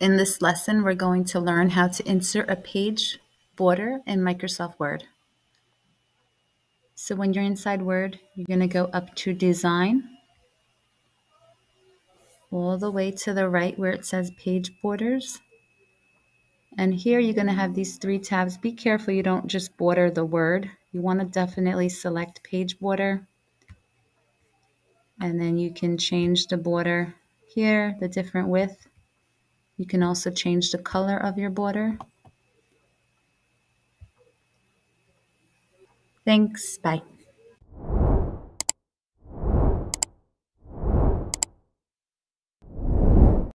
In this lesson, we're going to learn how to insert a page border in Microsoft Word. So when you're inside Word, you're going to go up to Design, all the way to the right where it says Page Borders. And here you're going to have these three tabs. Be careful you don't just border the word. You want to definitely select Page Border. And then you can change the border here, the different width. You can also change the color of your border. Thanks. Bye.